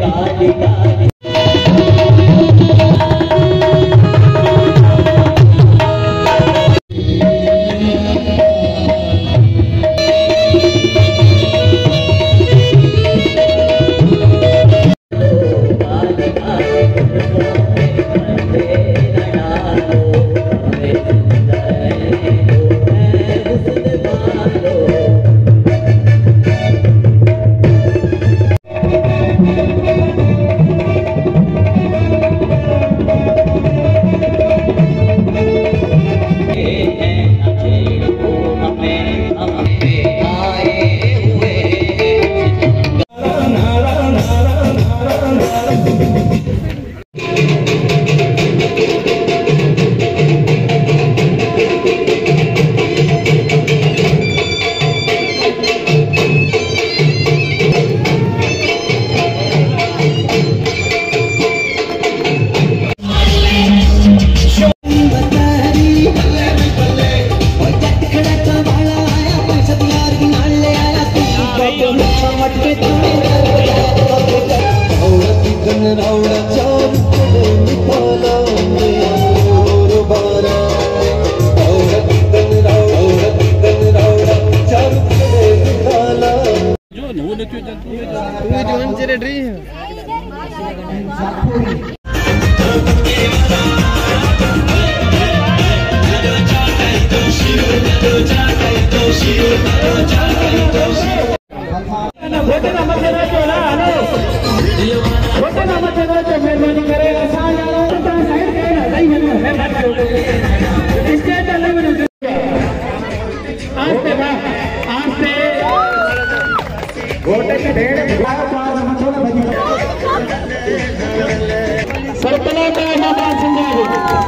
گالی گالی Let's go. وطن مچھنا جو لا آلو وطن مچھنا جو مہربانی کرے آسان آلو تو تاں سائر کہنا رہی ہے میں بھر جو اس کے اندر لگ رہا جو آستے با آستے وطن دیڑ بھائی پار مچھولا بھجی سرپلا کا احمد سنگاری سرپلا کا احمد سنگاری